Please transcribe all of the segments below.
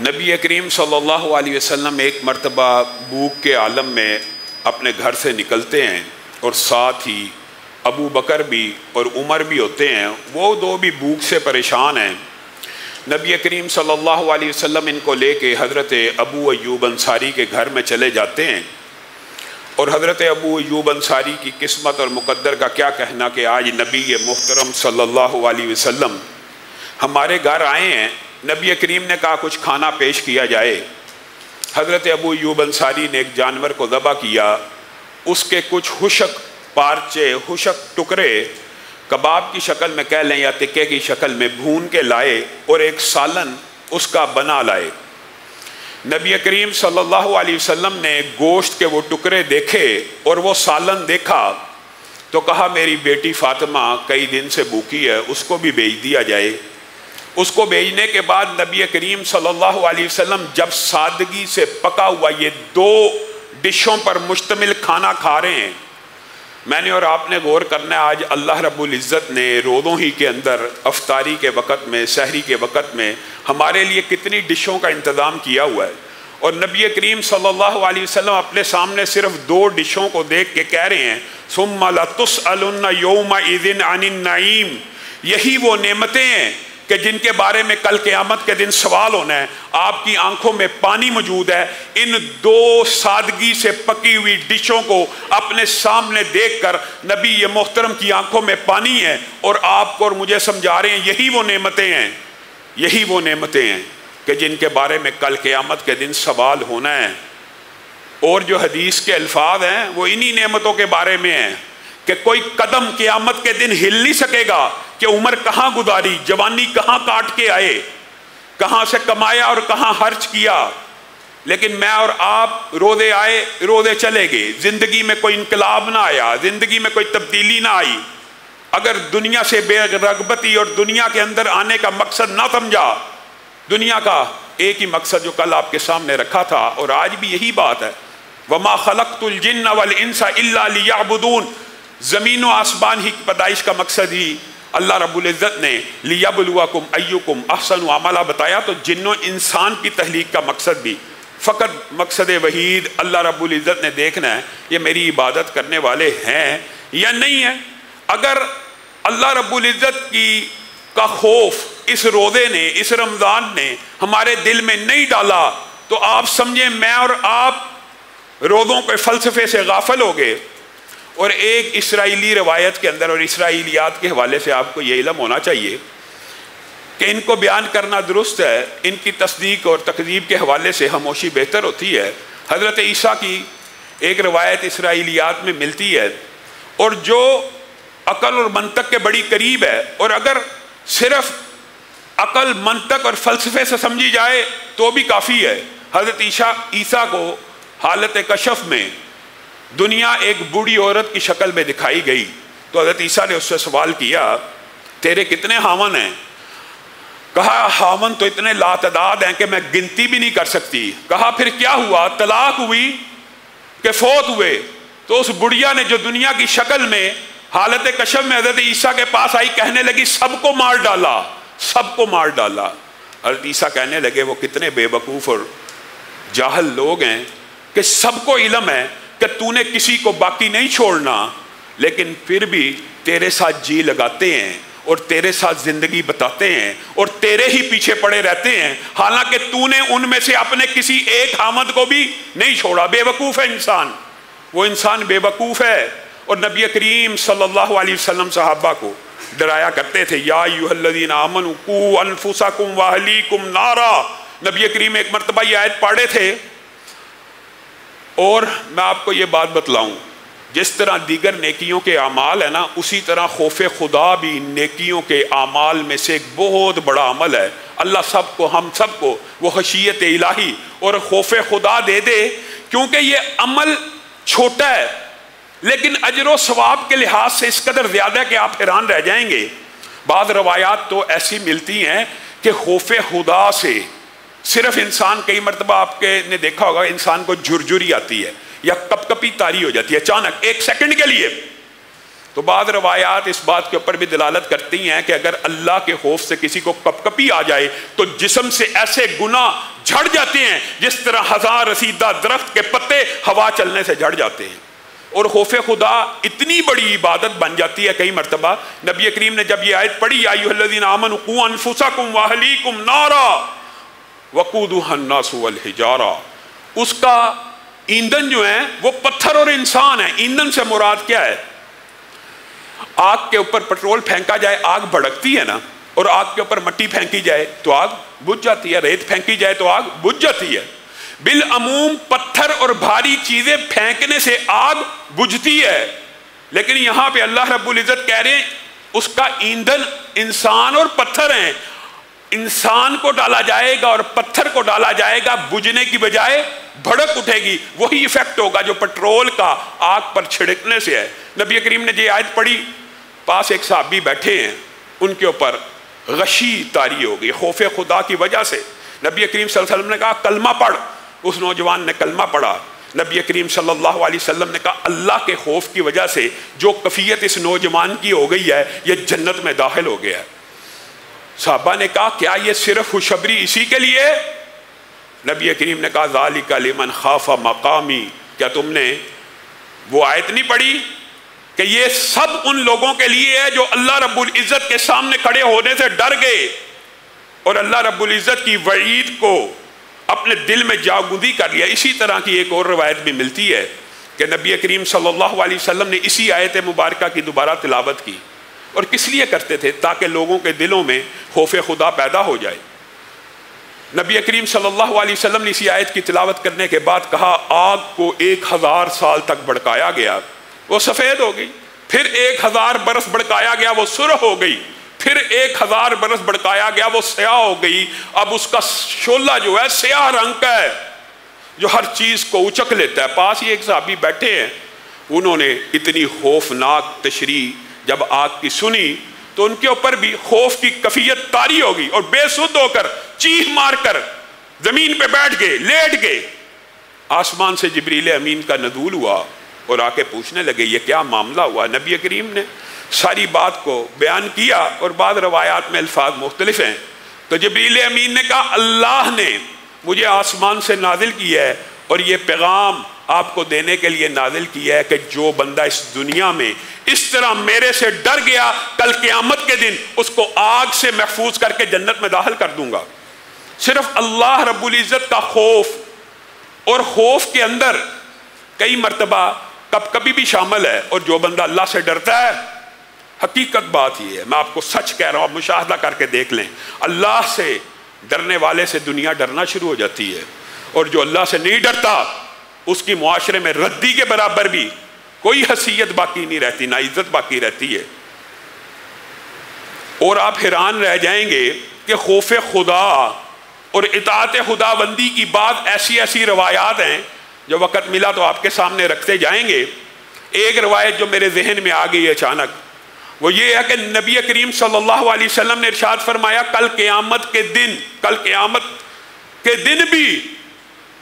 नबी करीम सल्लल्लाहु अलैहि वसल्लम एक मरतबा भूख के आलम में अपने घर से निकलते हैं और साथ ही अबू बकर भी और उमर भी होते हैं। वो दो भी भूख से परेशान हैं। नबी करीम सल्लल्लाहु अलैहि वसल्लम इनको लेके हज़रत अबू अयूब अंसारी के घर में चले जाते हैं। और हज़रत अबू अयूब अंसारी की किस्मत और मुकद्दर का क्या कहना कि आज नबी मोहतरम सल्लल्लाहु अलैहि वसल्लम हमारे घर आए हैं नबी करीम ने कहा, कुछ खाना पेश किया जाए। हज़रत अबू यूब अंसारी ने एक जानवर को दबा किया। उसके कुछ हुशक पारचे, हुशक टुकड़े कबाब की शक्ल में कह लें या टिक्के की शक्ल में भून के लाए और एक सालन उसका बना लाए। नबी करीम सल्लल्लाहु अलैहि वसल्लम ने गोश्त के वो टुकड़े देखे और वो सालन देखा तो कहा, मेरी बेटी फातिमा कई दिन से भूखी है, उसको भी भेज दिया जाए। उसको भेजने के बाद नबी करीम सल्लल्लाहु अलैहि वसल्लम जब सादगी से पका हुआ ये दो डिशों पर मुश्तमिल खाना खा रहे हैं, मैंने और आपने गौर करना है, आज अल्लाह रब्बुल इज़्ज़त ने रोज़ों ही के अंदर, अफ्तारी के वक़्त में सहरी के वक़्त में हमारे लिए कितनी डिशों का इंतज़ाम किया हुआ है। और नबी करीम सल्लल्लाहु अलैहि वसल्लम अपने सामने सिर्फ़ दो डिशों को देख के कह रहे हैं, सुम्मा लतुस योमा इदिन अनिन नईम, यही वो नेमतें हैं कि जिनके बारे में कल क़यामत के दिन सवाल होना है, आपकी आँखों में पानी मौजूद है, इन दो सादगी से पकी हुई डिशों को अपने सामने देखकर नबी ये मोहतरम की आँखों में पानी है और आपको और मुझे समझा रहे हैं, यही वो नेमतें हैं, यही वो नेमतें हैं कि जिनके बारे में कल क़यामत के दिन सवाल होना है। और जो हदीस के अल्फाज हैं, वो इन्हीं नेमतों के बारे में हैं। कि कोई कदम क़यामत के दिन हिल नहीं सकेगा कि उम्र कहाँ गुजारी, जवानी कहाँ काट के आए, कहाँ से कमाया और कहाँ खर्च किया। लेकिन मैं और आप रोदे आए रोदे चले गए। ज़िंदगी में कोई इनकलाब ना आया, ज़िंदगी में कोई तब्दीली ना आई। अगर दुनिया से बेरगबती और दुनिया के अंदर आने का मकसद ना समझा, दुनिया का एक ही मकसद जो कल आपके सामने रखा था, और आज भी यही बात है। वमा खलकतुलजिन वल इंसा इल्ला लियाबुदून। ज़मीन व आसमान ही पैदाइश का मकसद ही अल्लाह रबुल्ज़त ने लियाबुलकुम अयुकुम अहसन अमला बताया तो जिन्नो इंसान की तहलीक का मकसद भी, फ़कत मकसद वहीद अल्लाह रबुल्ज़त ने देखना है, ये मेरी इबादत करने वाले हैं या नहीं है? अगर अल्लाह रबुल्ज़त की का खौफ इस रोज़े ने, इस रमज़ान ने हमारे दिल में नहीं डाला तो आप समझें, मैं और आप रोज़ों के फ़लसफ़े से गाफल हो गए। और एक इसराइली रवायत के अंदर और इसराइलियात के हवाले से आपको ये इलम होना चाहिए कि इनको बयान करना दुरुस्त है। इनकी तस्दीक और तकजीब के हवाले से खामोशी बेहतर होती है। हज़रत ईसा की एक रवायत इसराइलियात में मिलती है और जो अकल और मंतक के बड़ी करीब है और अगर सिर्फ़ अकल, मंतक और फ़लसफ़े से समझी जाए तो भी काफ़ी है। हज़रत ईशा, ईसा को हालत कशफ में दुनिया एक बूढ़ी औरत की शक्ल में दिखाई गई। तो हज़रत ईसा ने उससे सवाल किया, तेरे कितने हावन हैं? कहा हावन तो इतने लातदाद हैं कि मैं गिनती भी नहीं कर सकती। कहा, फिर क्या हुआ? तलाक हुई कि फौत हुए? तो उस बुढ़िया ने जो दुनिया की शक्ल में हालत कशम में हज़रत ईसा के पास आई, कहने लगी, सबको मार डाला, सबको मार डाला। हज़रत ईसा कहने लगे, वो कितने बेवकूफ़ और जाहल लोग हैं कि सबको इलम है कि तूने किसी को बाकी नहीं छोड़ना, लेकिन फिर भी तेरे साथ जी लगाते हैं और तेरे साथ ज़िंदगी बताते हैं और तेरे ही पीछे पड़े रहते हैं। हालाँकि तूने उनमें से अपने किसी एक हामद को भी नहीं छोड़ा। बेवकूफ़ है इंसान। वो इंसान बेवकूफ़ है। और नबी करीम सल्लल्लाहु अलैहि वसल्लम साहबा को डराया करते थे, या युहल्लदीन आमन, कु अनफुसाकुम वाहलीकुम नारा। नबी करीम एक मरतबा ये आयत पढ़े थे। और मैं आपको ये बात बतलाऊँ, जिस तरह दीगर नेकियों के अमाल है ना, उसी तरह खौफ खुदा भी नेकियों के अमाल में से एक बहुत बड़ा अमल है। अल्लाह सबको हम सबको वो खशियत इलाही और खौफ खुदा दे दे, क्योंकि ये अमल छोटा है। लेकिन अजर सवाब के लिहाज से इस कदर ज़्यादा कि आप हैरान रह जाएँगे। बाद रवायात तो ऐसी मिलती हैं कि खौफ खुदा से सिर्फ़ इंसान, कई मरतबा आपके ने देखा होगा, इंसान को झुरझुरी आती है या कपकपी तारी हो जाती है अचानक, एक सेकंड के लिए। तो बाद रवायात इस बात के ऊपर भी दलालत करती हैं कि अगर अल्लाह के खौफ से किसी को कपकपी आ जाए तो जिसम से ऐसे गुना झड़ जाते हैं, जिस तरह हज़ार रसीदा दरख्त के पत्ते हवा चलने से झड़ जाते हैं। और खौफ खुदा इतनी बड़ी इबादत बन जाती है कई मरतबा। नबी करीम ने जब ये आयत पढ़ी आयुल्लिन आमन अनफुसकुम वाहलीकुम नारा। वकूदुहन्नासुवल हिजारा। उसका ईंधन जो है, वो पत्थर और इंसान है। ईंधन से मुराद क्या है? आग के ऊपर पेट्रोल फेंका जाए, आग भड़कती है ना, और आग के ऊपर मट्टी फेंकी जाए तो आग बुझ जाती है। रेत फेंकी जाए तो आग बुझ जाती है। बिल अमूम पत्थर और भारी चीज़ें फेंकने से आग बुझती है। लेकिन यहाँ पे अल्लाह रब्बुल इज़्ज़त कह रहे हैं, उसका ईंधन इंसान और पत्थर हैं। इंसान को डाला जाएगा और पत्थर को डाला जाएगा, बुझने की बजाय भड़क उठेगी। वही इफ़ेक्ट होगा जो पेट्रोल का आग पर छिड़कने से है। नबी करीम ने ये आयत पढ़ी, पास एक साहबी बैठे हैं, उनके ऊपर गशी तारी हो गई, खौफ खुदा की वजह से। नबी करीम वसल्लम ने कहा, कलमा पढ़। उस नौजवान ने कलमा पढ़ा। नबी करीम सल्लल्लाहु अलैहि वसल्लम ने कहा, अल्लाह के खौफ की वजह से जो कफियत इस नौजवान की हो गई है यह जन्नत में दाखिल हो गया है। साहबा ने कहा, क्या यह सिर्फ़ खुशबरी इसी के लिए? नबी करीम ने कहा जाली का लिमन खाफा मकामी। क्या तुमने वो आयत नहीं पढ़ी कि ये सब उन लोगों के लिए है जो अल्लाह रब्बुल इज़्ज़त के सामने खड़े होने से डर गए और अल्लाह रब्बुल इज़्ज़त की वईद को अपने दिल में जागुदी कर लिया। इसी तरह की एक और रवायत भी मिलती है कि नबी करीम अलैहि वसल्लम ने इसी आयत मुबारक की दोबारा तिलावत की। और किस लिए करते थे? ताकि लोगों के दिलों में खौफ खुदा पैदा हो जाए। नबी करीम सल्लल्लाहु अलैहि वसल्लम ने इसी आयत की तिलावत करने के बाद कहा, आग को एक हज़ार साल तक भड़काया गया। वो सफ़ेद हो गई, फिर एक हज़ार बरस भड़काया गया, वो सुर हो गई, फिर एक हज़ार बरस भड़काया गया, वो स्याह हो गई। अब उसका शोला जो है, स्याह रंग का है, जो हर चीज़ को उचक लेता है। पास ही एक साहबी बैठे हैं। उन्होंने इतनी खौफनाक तशरी जब आग की सुनी तो उनके ऊपर भी खौफ की कफियत तारी होगी और बेसुद होकर चीख मारकर ज़मीन पे बैठ गए, लेट गए। आसमान से जबरील अमीन का नदूल हुआ और आके पूछने लगे, ये क्या मामला हुआ? नबी करीम ने सारी बात को बयान किया और बाद रवायात में अल्फाज मुख्तलिफ़ हैं। तो जबरील अमीन ने कहा, अल्लाह ने मुझे आसमान से नाजिल किया है और ये पैगाम आपको देने के लिए नाजिल किया है कि जो बंदा इस दुनिया में इस तरह मेरे से डर गया, कल क्यामत के दिन उसको आग से महफूज करके जन्नत में दाखिल कर दूँगा। सिर्फ़ अल्लाह रब्बुल इज़्ज़त का खौफ और खौफ के अंदर कई मरतबा कब कभी भी शामिल है और जो बंदा अल्लाह से डरता है, हकीकत बात यह है, मैं आपको सच कह रहा हूँ मुशाहदा करके देख लें। अल्लाह से डरने वाले से दुनिया डरना शुरू हो जाती है और जो अल्लाह से नहीं डरता उसकी मुआशरे में रद्दी के बराबर भी कोई हसीयत बाकी नहीं रहती, ना इज़्ज़त बाकी रहती है। और आप हैरान रह जाएँगे कि खौफ खुदा और इतात खुदाबंदी की बात ऐसी ऐसी रवायात हैं, जो वक़्त मिला तो आपके सामने रखते जाएँगे। एक रवायत जो मेरे जहन में आ गई अचानक, वो ये है कि नबी करीम सल्लल्लाहु अलैहि वसल्लम ने इरशाद फरमाया, कल क़यामत के दिन, कल क़यामत के दिन भी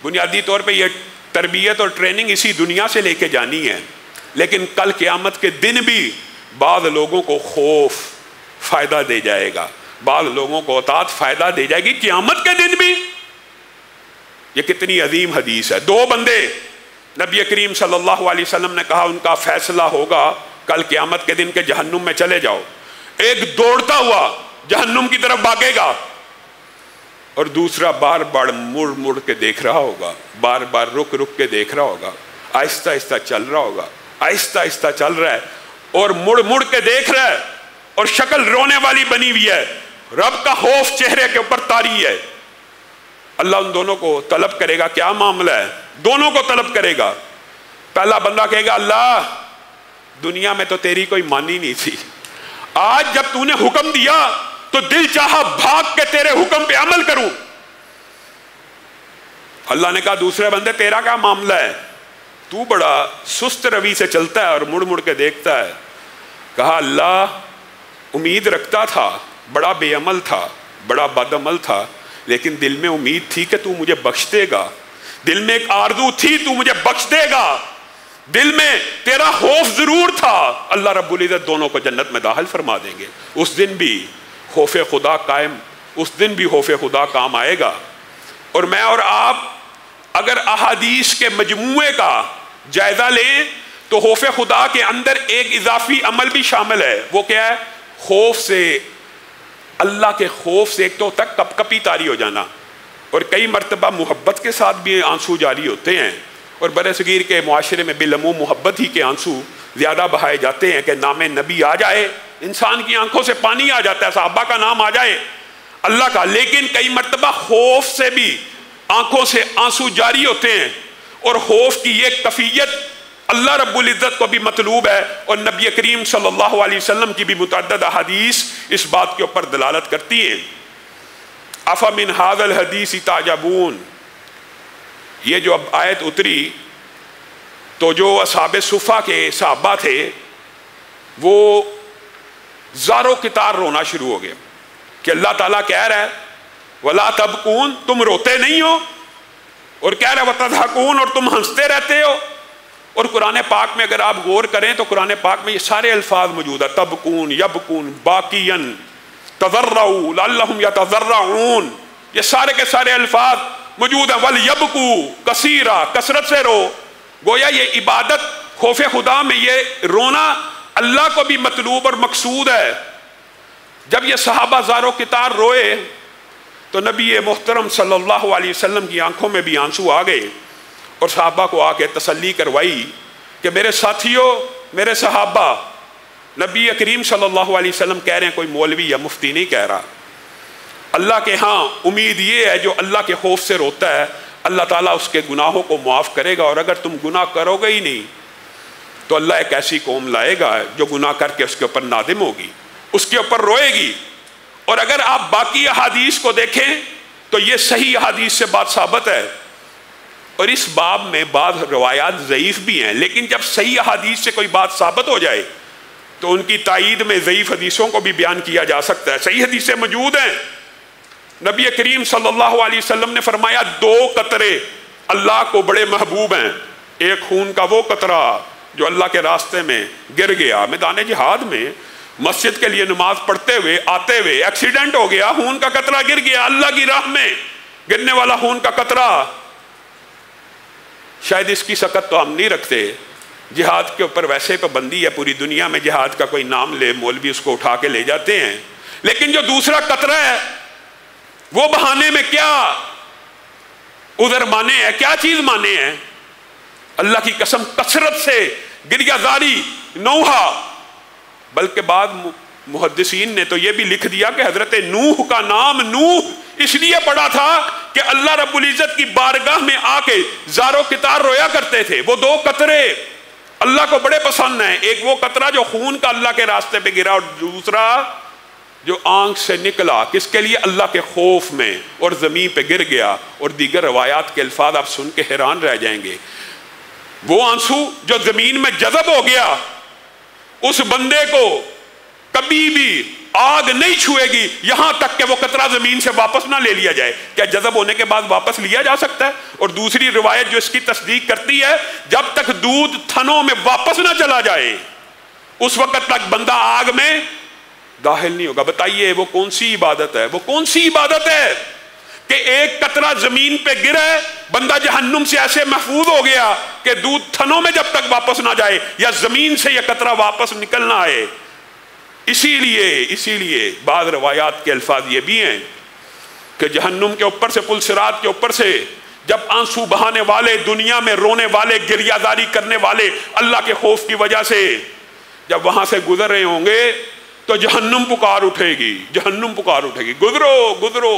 बुनियादी तौर पे ये तरबियत और ट्रेनिंग इसी दुनिया से लेके जानी है। लेकिन कल क़यामत के दिन भी बाद लोगों को खौफ फ़ायदा दे जाएगा। बाद लोगों को अतात फ़ायदा दे जाएगी क़यामत के दिन भी। ये कितनी अजीम हदीस है। दो बंदे, नबी करीम सल्लल्लाहु अलैहि वसल्लम ने कहा, उनका फैसला होगा, कल क़्यामत के दिन के जहन्नुम में चले जाओ। एक दौड़ता हुआ जहन्नुम की तरफ़ भागेगा। और दूसरा बार बार मुड़ मुड़ के देख रहा होगा, बार बार रुक रुक के देख रहा होगा, आहिस्ता आहिस्ता चल रहा होगा, आहिस्ता आहिस्ता चल रहा है और मुड़ मुड़ के देख रहा है और शक्ल रोने वाली बनी हुई है। रब का खौफ चेहरे के ऊपर तारी है। अल्लाह उन दोनों को तलब करेगा, क्या मामला है? दोनों को तलब करेगा। पहला बंदा कहेगा, अल्लाह, दुनिया में तो तेरी कोई मानी नहीं थी। आज जब तूने हुक्म दिया तो दिल चाहा भाग के तेरे हुक्म पे अमल करूँ। अल्लाह ने कहा, दूसरे बंदे, तेरा क्या मामला है? तू बड़ा सुस्त रवि से चलता है और मुड़ मुड़ के देखता है। कहा, अल्लाह उम्मीद रखता था, बड़ा बेअमल था, बड़ा बदअमल था, लेकिन दिल में उम्मीद थी कि तू मुझे बख्श देगा। दिल में एक आरज़ू थी, तू मुझे बख्श देगा। दिल में तेरा खौफ ज़रूर था। अल्लाह रब्बुल इज़्ज़त दोनों को जन्नत में दाखिल फरमा देंगे। उस दिन भी खौफ खुदा कायम, उस दिन भी खौफ खुदा काम आएगा। और मैं और आप, अगर अहादीस के मजमूए का जायजा लें तो खौफ खुदा के अंदर एक इजाफी अमल भी शामिल है। वो क्या है? खौफ से, अल्लाह के खौफ से एक तो तक कप कपी तारी हो जाना। और कई मरतबा मोहब्बत के साथ भी आँसू जारी होते हैं। और बर सगीर के माशरे में बिलमू मोहब्बत ही के आँसू ज़्यादा बहाए जाते हैं कि नाम नबी आ जाए, इंसान की आँखों से पानी आ जाता है, साहबा का नाम आ जाए। अल्लाह का, लेकिन कई मरतबा खौफ से भी आँखों से आँसू जारी होते हैं और खौफ की ये कफीयत अल्लाह रब्बुल इज़्ज़त को भी मतलूब है और नबी करीम सल्लल्लाहु अलैहि वसल्लम की भी मुतद हदीस इस बात के ऊपर दलालत करती है। अफमिन हादल हदीस ताजाबून। ये जो अब आयत उतरी तो जो असाब सुफ़ा के सहाबा थे, वो ज़ारो कितार रोना शुरू हो गया कि अल्लाह ताला कह रहा है, वला तबकून, तुम रोते नहीं हो। और कह रहे वतहकून और तुम हँसते रहते हो। और कुरान पाक में अगर आप गौर करें तो कुरान पाक में ये सारे अल्फाज मौजूद है। तबकून, यबकून, बाकियन तजर्राउम या तजर्राउन ये सारे के सारे अल्फाज मौजूद है। वल यबकू, कसीरा, कसरत से रो। गोया ये इबादत खौफ खुदा में ये रोना अल्लाह को भी मतलूब और मकसूद है। जब ये सहाबा ज़ारो कितार रोए तो नबी मोहतरम सल्लल्लाहु अलैहि वसल्लम की आँखों में भी आँसू आ गए और सहाबा को आके तसल्ली करवाई कि मेरे साथियों, मेरे सहाबा, नबी करीम सल्लल्लाहु अलैहि वसल्लम कह रहे हैं, कोई मौलवी या मुफ्ती नहीं कह रहा। अल्लाह के हाँ उम्मीद ये है जो अल्लाह के खौफ से रोता है अल्लाह ताला उसके गुनाहों को माफ़ करेगा और अगर तुम गुनाह करोगे ही नहीं तो अल्लाह एक ऐसी कौम लाएगा जो गुनाह करके उसके ऊपर नादिम होगी, उसके ऊपर रोएगी। और अगर आप बाकी अहादीस को देखें तो ये सही अहादीस से बात साबित है। और इस बाब में बाद रवायात ज़यीफ़ भी हैं, लेकिन जब सही अहादीस से कोई बात साबित हो जाए तो उनकी तइद में ज़यीफ़ हदीसों को भी बयान किया जा सकता है। सही हदीसें मौजूद हैं। नबी करीम सल्लल्लाहु अलैहि वसल्लम ने फरमाया, दो कतरे अल्लाह को बड़े महबूब हैं। एक खून का वो कतरा जो अल्लाह के रास्ते में गिर गया, मैदान जिहाद में, मस्जिद के लिए नमाज़ पढ़ते हुए, आते हुए, एक्सीडेंट हो गया, खून का कतरा गिर गया, अल्लाह की राह में गिरने वाला खून का कतरा। शायद इसकी सकत तो हम नहीं रखते। जिहाद के ऊपर वैसे पाबंदी है, पूरी दुनिया में जिहाद का कोई नाम ले, मौलवी उसको उठा के ले जाते हैं। लेकिन जो दूसरा कतरा है वो बहाने में क्या उधर माने हैं, क्या चीज़ माने हैं? अल्लाह की कसम कसरत से गिरजादारी नौहा। बल्कि बाद मुहदसिन ने तो यह भी लिख दिया कि हज़रत नूह का नाम नूह इसलिए पड़ा था कि अल्लाह रब्बुल इज़्ज़त की बारगाह में आके जारो कितार रोया करते थे। वो दो कतरे अल्लाह को बड़े पसंद हैं। एक वो कतरा जो खून का अल्लाह के रास्ते पे गिरा और दूसरा जो आँख से निकला, किसके लिए? अल्लाह के खौफ में। और ज़मीन पे गिर गया, और दीगर रवायात के अल्फाज आप सुन के हैरान रह जाएँगे। वो आँसू जो ज़मीन में जजब हो गया, उस बंदे को कभी भी आग नहीं छुएगी, यहाँ तक कि वो कतरा ज़मीन से वापस ना ले लिया जाए। क्या जजब होने के बाद वापस लिया जा सकता है? और दूसरी रिवायत जो इसकी तस्दीक करती है, जब तक दूध थनों में वापस ना चला जाए, उस वक्त तक बंदा आग में दाखिल नहीं होगा। बताइए, वो कौन सी इबादत है? वो कौन सी इबादत है कि एक कतरा ज़मीन पे गिरा, बंदा जहन्नुम से ऐसे महफूज हो गया कि दूध थनों में जब तक वापस ना जाए या ज़मीन से यह कतरा वापस निकल ना आए। इसीलिए इसीलिए बाद रवायात के अल्फाज ये भी हैं कि जहन्नुम के ऊपर से, पुलसरात के ऊपर से जब आँसू बहाने वाले, दुनिया में रोने वाले, गिरियादारी करने वाले अल्लाह के खौफ की वजह से जब वहाँ से गुजर रहे होंगे तो जहन्नुम पुकार उठेगी, जहन्नुम पुकार उठेगी। गुजरो गुजरो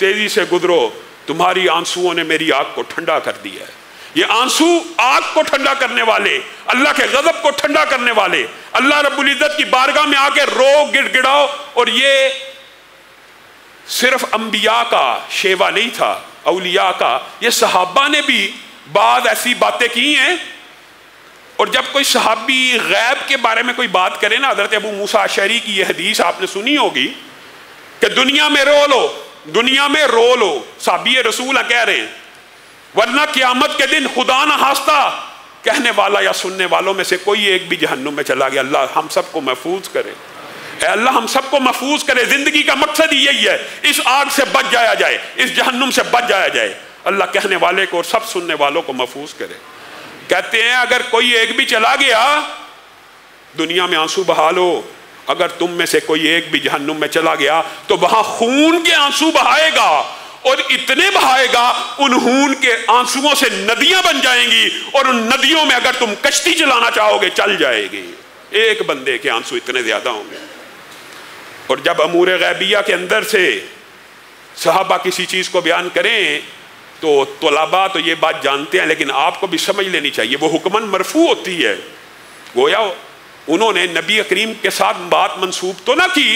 तेज़ी से गुजरो तुम्हारी आंसुओं ने मेरी आग को ठंडा कर दिया है। ये आँसू आग को ठंडा करने वाले, अल्लाह के गजब को ठंडा करने वाले, अल्लाह रब्बुल इज़्ज़त की बारगाह में आके रो, गिड़गिड़ाओ, और ये सिर्फ़ अंबिया का शेवा नहीं था अलिया का, ये सहाबा ने भी बाद ऐसी बातें की हैं और जब कोई सहाबी गैब के बारे में कोई बात करे ना, हज़रत अबू मूसा शरी की यह हदीस आपने सुनी होगी कि दुनिया में रो लो, दुनिया में रो लो साबी रसूल कह रहे हैं। वरना क्यामत के दिन खुदा ना हास्ता, कहने वाला या सुनने वालों में से कोई एक भी जहन्नुम में चला गया। अल्लाह हम सबको महफूज करे। अल्लाह हम सबको महफूज करे। ज़िंदगी का मकसद ही यही है, इस आग से बच जाया जाए, इस जहन्नुम से बच जाया जाए। अल्लाह कहने वाले को और सब सुनने वालों को महफूज करे। कहते हैं, अगर कोई एक भी चला गया, दुनिया में आँसू बहा लो। अगर तुम में से कोई एक भी जहन्नुम में चला गया तो वहाँ खून के आँसू बहाएगा और इतने बहाएगा, उन खून के आंसुओं से नदियाँ बन जाएँगी और उन नदियों में अगर तुम कश्ती चलाना चाहोगे, चल जाएगी। एक बंदे के आँसू इतने ज़्यादा होंगे। और जब अमूर गैबिया के अंदर से साहबा किसी चीज़ को बयान करें तो तलबा तो ये बात जानते हैं, लेकिन आपको भी समझ लेनी चाहिए। वो हुक्मन मरफू होती है। गोया उन्होंने नबी करीम के साथ बात मंसूब तो ना की,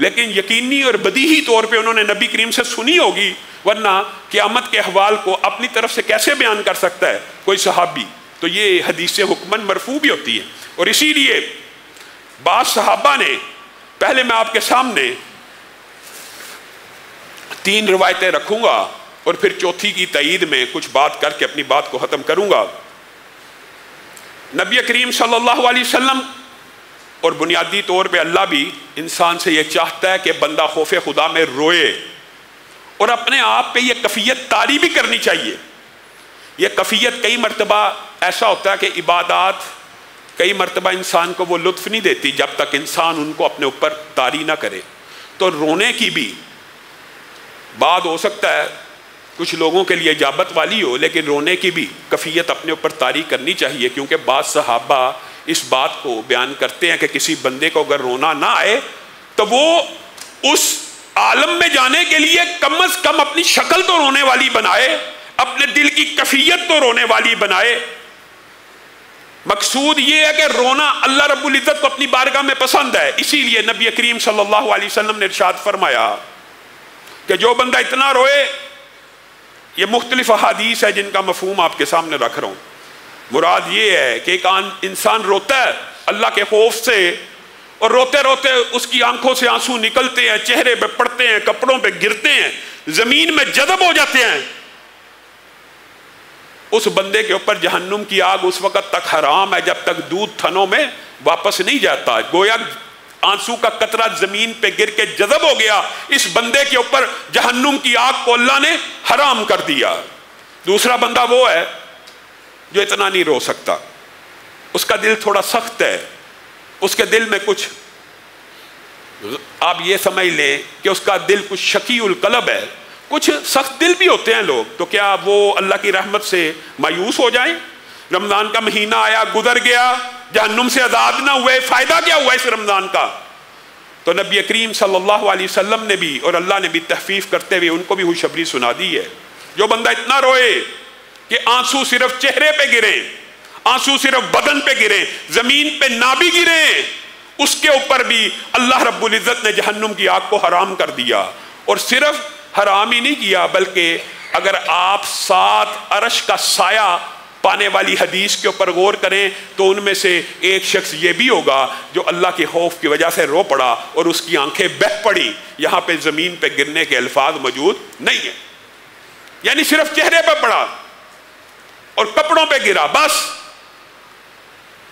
लेकिन यकीनी और बदीही तौर पे उन्होंने नबी करीम से सुनी होगी, वरना क़यामत के अहवाल को अपनी तरफ़ से कैसे बयान कर सकता है कोई सहाबी? तो ये हदीस हुक्मन मरफू भी होती है। और इसीलिए बाद सहाबा ने, पहले मैं आपके सामने तीन रिवायतें रखूँगा। और फिर चौथी की तईद में कुछ बात करके अपनी बात को ख़त्म करूँगा। नबी करीम सल्लल्लाहु अलैहि वसल्लम और बुनियादी तौर पे अल्लाह भी इंसान से यह चाहता है कि बंदा खौफ खुदा में रोए और अपने आप पे यह कफ़ियत तारी भी करनी चाहिए। यह कफ़ियत कई मरतबा ऐसा होता है कि इबादत कई मरतबा इंसान को वो लुत्फ नहीं देती जब तक इंसान उनको अपने ऊपर तारी ना करे। तो रोने की भी बात हो सकता है कुछ लोगों के लिए जाबत वाली हो, लेकिन रोने की भी कफ़ियत अपने ऊपर तारी करनी चाहिए, क्योंकि बाद सहाबा इस बात को बयान करते हैं कि किसी बंदे को अगर रोना ना आए तो वो उस आलम में जाने के लिए कम अज कम अपनी शक्ल तो रोने वाली बनाए, अपने दिल की कफियत तो रोने वाली बनाए। मकसूद ये है कि रोना अल्लाह रब्बुल इज़्ज़त को अपनी बारगाह में पसंद है। इसीलिए नबी करीम सल्लल्लाहु अलैहि वसल्लम ने इरशाद फरमाया कि जो बंदा इतना रोए ये मुख्तलिफ़ अहादीस है जिनका मफहूम आपके सामने रख रहा हूँ। मुराद ये है कि एक इंसान रोता है, अल्लाह के खौफ से, और रोते रोते उसकी आँखों से आँसू निकलते हैं, चेहरे पे पड़ते हैं, कपड़ों पे गिरते हैं, ज़मीन में जदब हो जाते हैं। उस बंदे के ऊपर जहन्नुम की आग उस वक्त तक हराम है जब तक दूध थनों में वापस नहीं जाता। गोया आँसू का कतरा ज़मीन पे गिर के जजब हो गया। इस बंदे के ऊपर जहन्नुम की आग को अल्लाह ने हराम कर दिया। दूसरा बंदा वो है जो इतना नहीं रो सकता। उसका दिल थोड़ा सख्त है। उसके दिल में कुछ आप ये समझ लें कि उसका दिल कुछ शकी उल कलब है। कुछ सख्त दिल भी होते हैं लोग। तो क्या वो अल्लाह की रहमत से मायूस हो जाए? रमज़ान का महीना आया, गुजर गया। जहन्नुम से आज़ाद ना हुए, फ़ायदा क्या हुआ इस रमज़ान का? तो नबी करीम सल्लल्लाहु अलैहि वसल्लम ने भी और अल्लाह ने भी तहफीफ करते हुए उनको भी खुशबरी सुना दी है। जो बंदा इतना रोए कि आँसू सिर्फ़ चेहरे पे गिरे, आँसू सिर्फ़ बदन पे गिरे, ज़मीन पे ना भी गिरे, उसके ऊपर भी अल्लाह रब्बुल इज़्ज़त ने जहन्नुम की आग को हराम कर दिया। और सिर्फ़ हराम ही नहीं किया, बल्कि अगर आप सात अरश का साया पाने वाली हदीस के ऊपर गौर करें तो उनमें से एक शख्स ये भी होगा, जो अल्लाह के खौफ की वजह से रो पड़ा और उसकी आँखें बह पड़ी। यहाँ पे ज़मीन पे गिरने के अल्फाज मौजूद नहीं है। यानी सिर्फ़ चेहरे पे पड़ा और कपड़ों पे गिरा, बस।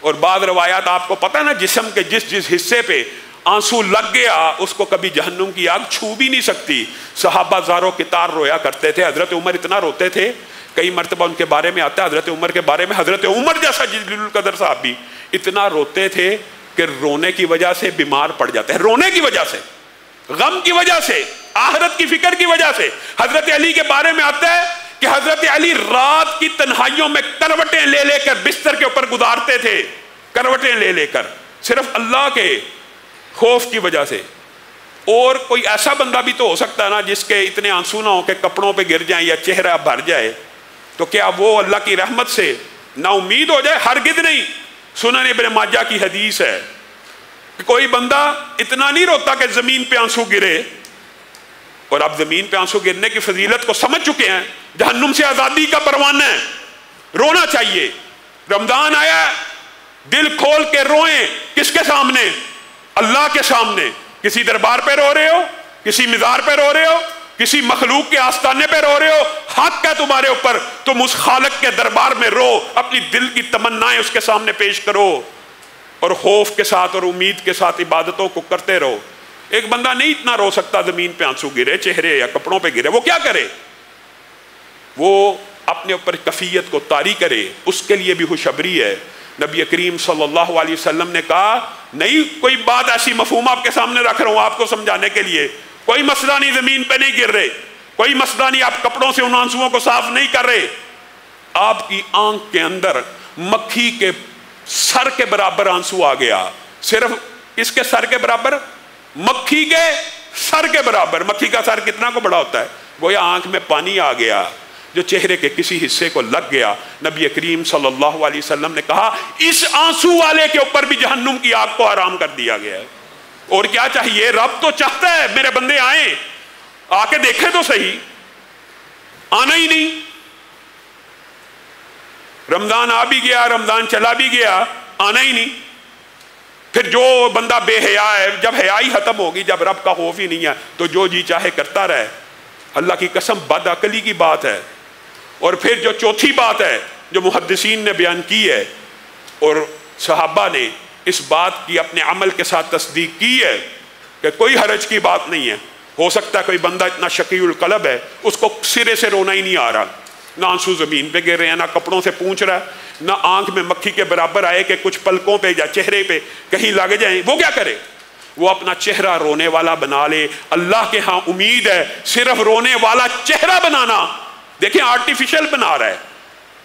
और बाद रवायात आपको पता ना, जिसम के जिस जिस हिस्से पे आँसू लग गया, उसको कभी जहन्नुम की आग छू भी नहीं सकती। सहाबा जारो कितार रोया करते थे, हज़रत उमर इतना रोते थे कई मरतबा उनके बारे में आता है, हज़रत उमर के बारे में। हज़रत उमर जैसा कदर साहब भी इतना रोते थे कि रोने की वजह से बीमार पड़ जाते हैं। रोने की वजह से, गम की वजह से आहरत की फ़िक्र की वजह से। हज़रत अली के बारे में आता है कि हज़रत अली रात की तन्हाइयों में करवटें ले लेकर बिस्तर के ऊपर गुजारते थे। करवटें ले लेकर, सिर्फ़ अल्लाह के खौफ की वजह से। और कोई ऐसा बंदा भी तो हो सकता है ना जिसके इतने आँसू ना हो कि कपड़ों पे गिर जाए या चेहरा भर जाए। तो क्या वो अल्लाह की रहमत से ना उम्मीद हो जाए? हर गिद नहीं। सुनन इबन माजा की हदीस है कि कोई बंदा इतना नहीं रोता कि ज़मीन पे आँसू गिरे। और अब ज़मीन पे आँसू गिरने की फजीलत को समझ चुके हैं। जहन्नुम से आज़ादी का परवाना है। रोना चाहिए। रमज़ान आया, दिल खोल के रोए। किसके सामने? अल्लाह के सामने। किसी दरबार पे रो रहे हो? किसी मिजार पे रो रहे हो? किसी मखलूक के आस्थाने पे रो रहे हो? हक है तुम्हारे ऊपर? तुम उस खालक के दरबार में रो, अपनी दिल की तमन्नाएँ उसके सामने पेश करो और खौफ के साथ और उम्मीद के साथ इबादतों को करते रहो। एक बंदा नहीं इतना रो सकता ज़मीन पे आँसू गिरे, चेहरे या कपड़ों पे गिरे, वो क्या करे? वो अपने ऊपर कफियत को तारी करे, उसके लिए भी खुशबरी है। नबी करीम सल्लल्लाहु अलैहि वसल्लम ने कहा, नहीं, कोई बात ऐसी मफहूम आपके सामने रख रहा हूँ आपको समझाने के लिए। कोई मसला नहीं, ज़मीन पे नहीं गिर रहे। कोई मसला नहीं, आप कपड़ों से उन आंसुओं को साफ़ नहीं कर रहे। आपकी आँख के अंदर, मक्खी के सर के बराबर आँसू आ गया। सिर्फ़ इसके सर के बराबर? मक्खी के सर के बराबर। मक्खी का सर कितना को बड़ा होता है? गोया आँख में पानी आ गया, जो चेहरे के किसी हिस्से को लग गया। नबी करीम सल्लल्लाहु अलैहि वसल्लम ने कहा, इस आँसू वाले के ऊपर भी जहन्नुम की आग को आराम कर दिया गया और क्या चाहिए? रब तो चाहता है मेरे बंदे आए। आके देखें तो सही। आना ही नहीं। रमज़ान आ भी गया, रमज़ान चला भी गया, आना ही नहीं। फिर जो बंदा बेहया है, जब हया ही खत्म होगी, जब रब का खौफ ही नहीं है तो जो जी चाहे करता रहे। अल्लाह की कसम बद अकली की बात है। और फिर जो चौथी बात है, जो मुहदसिन ने बयान की है, और सहाबा ने इस बात की अपने अमल के साथ तस्दीक की है कि कोई हरज की बात नहीं है। हो सकता है कोई बंदा इतना शकील कलब है, उसको सिरे से रोना ही नहीं आ रहा। ना आँसू ज़मीन पे गिर रहे हैं, ना कपड़ों से पूछ रहा है, ना आँख में मक्खी के बराबर आए कि कुछ पलकों पे या चेहरे पे कहीं लग जाए। वो क्या करे? वो अपना चेहरा रोने वाला बना ले। अल्लाह के यहाँ उम्मीद है, सिर्फ़ रोने वाला चेहरा बनाना। देखिए आर्टिफिशियल बना रहा है।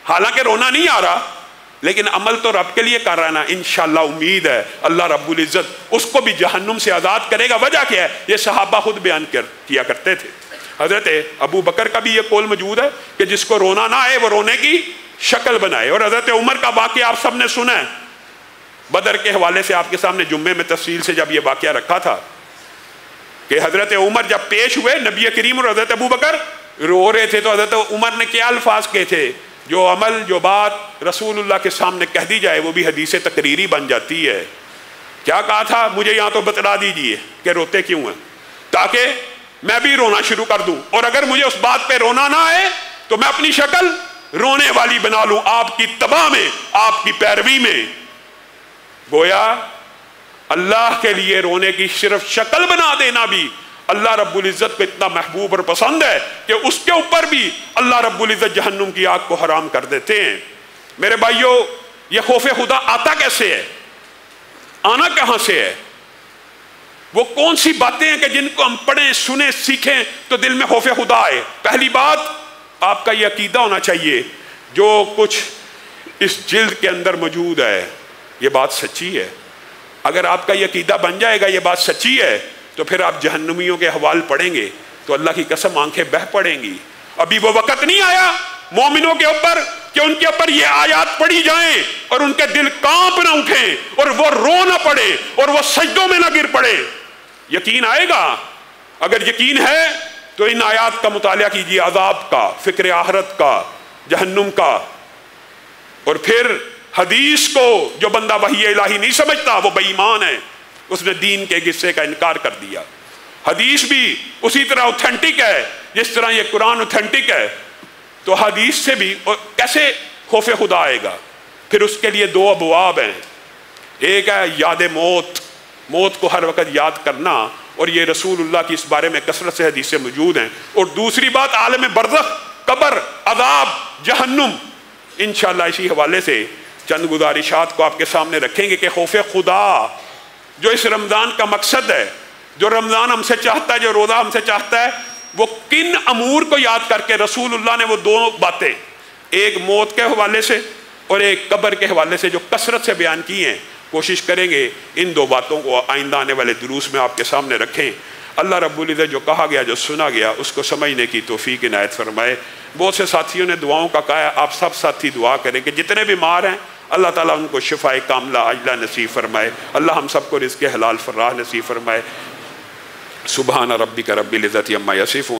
हालाँकि रोना नहीं आ रहा लेकिन अमल तो रब के लिए कर रहा है ना इन उम्मीद है, अल्लाह रब्बुल इज़्ज़त उसको भी जहन्नुम से आज़ाद करेगा। वजह क्या है? ये सहाबा खुद बयान कर, किया करते थे। हज़रत अबू बकर का भी ये कौल मौजूद है कि जिसको रोना ना आए, वो रोने की शक्ल बनाए। और हज़रत उमर का वाक्य आप सबने सुना है। बदर के हवाले से आपके सामने जुम्मे में तफसील से जब ये वाक्य रखा था कि हज़रत उमर जब पेश हुए, नबी करीम और हज़रत अबू बकर रो रहे थे तो हज़रत उमर ने क्या अल्फाज कहे थे? जो अमल, जो बात रसूलुल्लाह के सामने कह दी जाए, वो भी हदीस तकरीरी बन जाती है। क्या कहा था? मुझे यहाँ तो बतला दीजिए कि रोते क्यों हैं? ताकि मैं भी रोना शुरू कर दूँ। और अगर मुझे उस बात पे रोना ना आए तो मैं अपनी शक्ल रोने वाली बना लूँ। आपकी तबाह में, आपकी पैरवी में। गोया, अल्लाह के लिए रोने की सिर्फ़ शक्ल बना देना भी अल्लाह रब्बुल इज़्ज़त को इतना महबूब और पसंद है कि उसके ऊपर भी अल्लाह रब्बुल इज़्ज़त जहन्नुम की आग को हराम कर देते हैं। मेरे भाइयों, ये खौफ खुदा आता कैसे है? आना कहाँ से है? वो कौन सी बातें हैं कि जिनको हम पढ़ें, सुने, सीखें तो दिल में खौफ खुदा आए? पहली बात, आपका ये अकीदा होना चाहिए, जो कुछ इस जिल्द के अंदर मौजूद है, ये बात सच्ची है। अगर आपका ये अकीदा बन जाएगा, ये बात सच्ची है तो फिर आप जहन्नुमियों के हवाल पढ़ेंगे तो अल्लाह की कसम आँखें बह पड़ेंगी। अभी वो वक़्त नहीं आया मोमिनों के ऊपर कि उनके ऊपर ये आयात पढ़ी जाए और उनके दिल काँप ना उठे और वो रो ना पड़े और वो सजदों में ना गिर पड़े। यकीन आएगा? अगर यकीन है तो इन आयात का मुताल कीजिए अजाब का, फ़िक्र आहरत का, जहन्नुम का। और फिर हदीस को जो बंदा वही इलाही नहीं समझता, वो बेईमान है। उसने दीन के हिस्से का इनकार कर दिया। हदीस भी उसी तरह ऑथेंटिक है, जिस तरह ये कुरान ऑथेंटिक है। तो हदीस से भी कैसे खौफ खुदा आएगा? फिर उसके लिए दो अबवाब हैं। एक है याद मौत। मौत को हर वक्त याद करना, और ये रसूलुल्लाह की इस बारे में कसरत से हदीसें मौजूद हैं। और दूसरी बात, आलम बरदख, कबर अदाब जहन्नुम। इन इसी हवाले से चंद गुजारिशात को आपके सामने रखेंगे कि खौफ खुदा जो इस रमज़ान का मकसद है, जो रमज़ान हमसे चाहता है, जो रोज़ा हमसे चाहता है, वो किन अमूर को याद करके रसूलुल्लाह ने वो दो बातें, एक मौत के हवाले से और एक कब्र के हवाले से जो कसरत से बयान की हैं, कोशिश करेंगे इन दो बातों को आइंदा आने वाले दुरूस में आपके सामने रखें। अल्लाह रब्बुल जो कहा गया, जो सुना गया, उसको समझने की तोफ़ी इनायत फरमाए। बहुत से साथियों ने दुआओं का कहा आप सब साथी दुआ करें कि जितने बीमार हैं अल्लाह ताला उनको शिफा कामला अजला नसीब फरमाए। अल्लाह हम सबको रिज़ हलाल फर्राह नसीब फरमाए। सुबहाना रबी का रब्बिल लज़त अम्मा यसीफ़